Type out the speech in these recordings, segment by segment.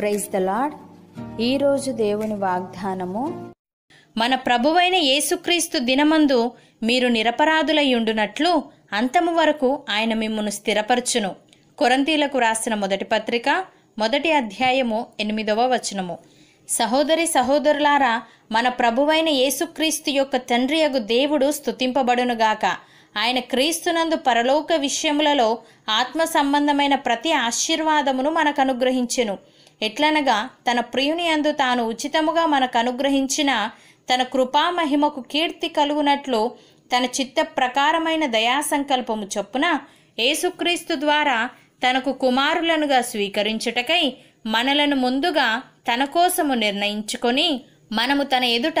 Praise the lord ఈరోజు దేవుని వాగ్దానము మన ప్రభువైన యేసుక్రీస్తు దినమందు మీరు నిరపరాధులయ్యుండునట్లు అంతము వరకు ఆయన మిమ్మును స్థిరపరచును. కొరంతీలకు రాసిన మొదటి పత్రిక మొదటి అధ్యాయము ఎనిమిదవ వచనము. సహోదరి సహోదరులారా మన ప్రభువైన యేసుక్రీస్తు యొక్క తండ్రియగు దేవుడు స్తుతింపబడునుగాక ఆయన క్రీస్తునందు పరలోక విషయములలో ఆత్మ సంబంధమైన ప్రతి ఆశీర్వాదమును మనకు అనుగ్రహించెను ఎట్లనగా తన ప్రియుని అందు తాను ఉచితముగా మనకు అనుగ్రహించిన తన కృపా మహిమకు కీర్తి కలుగునట్లు తన చిత్త ప్రకారమైన దయా సంకల్పము చొప్పున యేసుక్రీస్తు ద్వారా తనకు కుమారులనుగా స్వీకరించుటకై మనలను ముందుగా తన కోసము నిర్ణయించుకొని మనము తన ఎదుట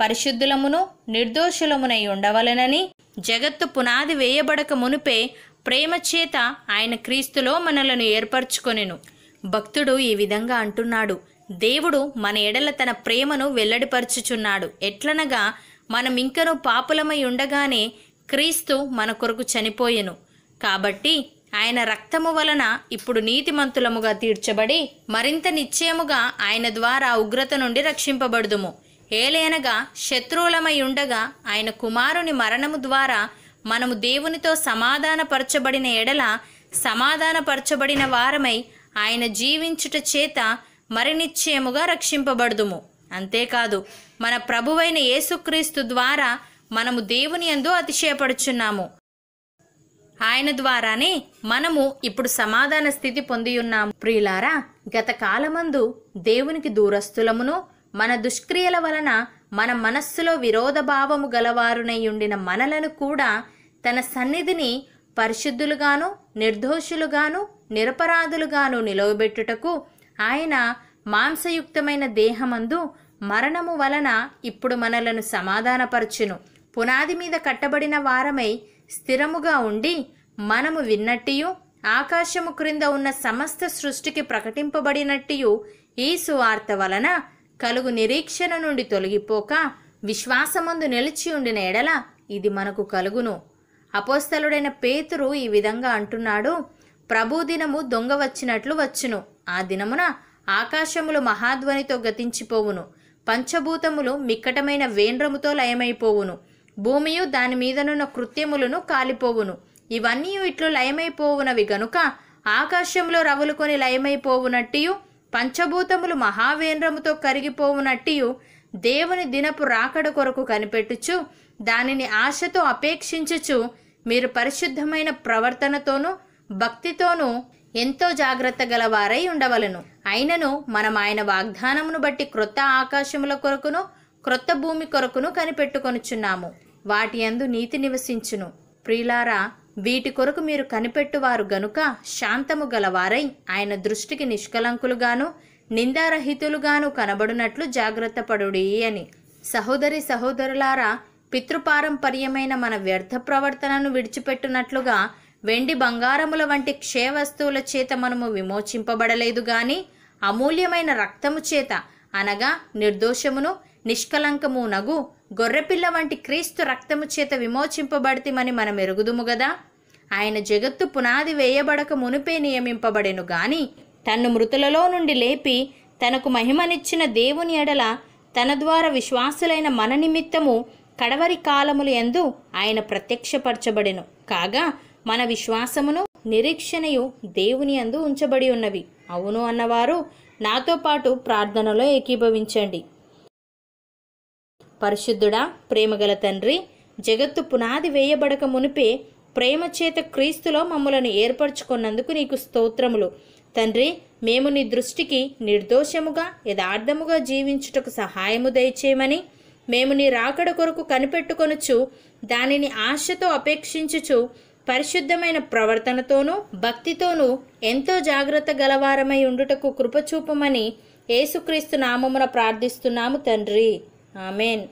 పరిశుద్ధులమును నిర్దోషులమునై ఉండవలెనని జగత్తు పునాది వేయబడక మునుపే ప్రేమ చేత ఆయన క్రీస్తులో మనలను ఏర్పరచుకొనెను. భక్తుడు ఈ విధంగా అంటున్నాడు. దేవుడు మన ఎడల తన ప్రేమను వెల్లడిపరచుచున్నాడు. ఎట్లనగా మనం ఇంకను పాపులమై ఉండగానే క్రీస్తు మన కొరకు చనిపోయెను. కాబట్టి ఆయన రక్తము వలన ఇప్పుడు నీతిమంతులముగా తీర్చబడి మరింత నిశ్చయముగా ఆయన ద్వారా ఉగ్రత నుండి రక్షింపబడుదుము. ఏలేనగా శత్రువులమై ఉండగా ఆయన కుమారుని మరణము ద్వారా మనము దేవునితో సమాధానపరచబడిన ఎడల సమాధానపరచబడిన వారమై ఆయన జీవించుట చేత మరి నిశ్చయముగా రక్షింపబడుదుము. అంతేకాదు మన ప్రభువైన యేసుక్రీస్తు ద్వారా మనము దేవుని యందు అతిశయపడుచున్నాము. ఆయన ద్వారానే మనము ఇప్పుడు సమాధాన స్థితి పొంది ఉన్నాము ప్రియులారా గత కాలమందు దేవునికి దూరస్తులమును మన దుష్క్రియల వలన మన మనస్సులో విరోధ భావము గలవారునై ఉండిన మనలను కూడా తన సన్నిధిని పరిశుద్ధులుగాను నిర్దోషులుగాను నిరపరాధులుగాను నిలవబెట్టుటకు ఆయన మాంసయుక్తమైన దేహమందు మరణము వలన ఇప్పుడు మనలను సమాధానపరచును. పునాది మీద కట్టబడిన వారమై స్థిరముగా ఉండి మనము విన్నట్టియు ఆకాశము క్రింద ఉన్న సమస్త సృష్టికి ప్రకటింపబడినట్టియు ఈ సువార్త వలన కలుగు నిరీక్షణ నుండి తొలగిపోక విశ్వాసమందు నిలిచి ఉండిన ఎడల ఇది మనకు కలుగును. అపోస్తలుడైన పేతురు ఈ విధంగా అంటున్నాడు ప్రభు దినము దొంగ వచ్చినట్లు వచ్చును. ఆ దినమున ఆకాశములు మహాధ్వనితో గతించిపోవును. పంచభూతములు మిక్కటమైన వేండ్రముతో లయమైపోవును. భూమియు దాని మీదనున్న కృత్యములను కాలిపోవును. ఇవన్నీ ఇట్లు లయమైపోవునవి గనుక ఆకాశంలో రవులుకొని లయమైపోవునట్టియు పంచభూతములు మహావేంద్రముతో కరిగిపోవునట్టియు దేవుని దినపు రాకడ కొరకు కనిపెట్టుచు దానిని ఆశతో అపేక్షించుచు మీరు పరిశుద్ధమైన ప్రవర్తనతోనూ భక్తితోనూ ఎంతో జాగ్రత్త గలవారై ఉండవలను. అయినను మనం ఆయన వాగ్దానమును బట్టి క్రొత్త ఆకాశముల కొరకును క్రొత్త భూమి కొరకును కనిపెట్టుకొనుచున్నాము. వాటి యందు నీతి నివసించును. ప్రియులారా వీటి కొరకు మీరు కనిపెట్టువారు గనుక శాంతము గలవారై ఆయన దృష్టికి నిష్కలంకులుగాను నిందారహితులుగాను కనబడునట్లు జాగ్రత్త పడుడి అని. సహోదరి సహోదరులారా పితృపారంపర్యమైన మన వ్యర్థ ప్రవర్తనను విడిచిపెట్టునట్లుగా వెండి బంగారముల వంటి క్షయ వస్తువుల చేత మనము విమోచింపబడలేదు గాని అమూల్యమైన రక్తము చేత అనగా నిర్దోషమును నిష్కలంకము నగు గొర్రెపిల్ల వంటి క్రీస్తు రక్తము చేత విమోచింపబడితిమని మనం ఎరుగుదుము గదా? ఆయన జగత్తు పునాది వేయబడక మునుపే నియమింపబడెను గాని తన్ను మృతులలో నుండి లేపి తనకు మహిమనిచ్చిన దేవుని ఎడల తన ద్వారా విశ్వాసులైన మన నిమిత్తము కడవరి కాలములు ఎందు ఆయన ప్రత్యక్షపరచబడెను. కాగా మన విశ్వాసమును నిరీక్షణయు దేవుని యందు ఉంచబడి ఉన్నవి. అవును అన్నవారు నాతో పాటు ప్రార్థనలో ఏకీభవించండి. పరిశుద్ధుడా ప్రేమగల తండ్రి జగత్తు పునాది వేయబడక మునిపే ప్రేమ చేత క్రీస్తులో మమ్మలను ఏర్పరచుకున్నందుకు నీకు స్తోత్రములు. తండ్రి మేము నీ దృష్టికి నిర్దోషముగా యథార్థముగా జీవించుటకు సహాయము దయచేయమని మేము నీ రాకడ కొరకు కనిపెట్టుకొనుచు దానిని ఆశతో అపేక్షించుచు పరిశుద్ధమైన ప్రవర్తనతోనూ భక్తితోనూ ఎంతో జాగ్రత్త గలవారమై ఉండుటకు కృపచూపమని యేసుక్రీస్తు నామమున ప్రార్థిస్తున్నాము తండ్రి. ఆమెన్.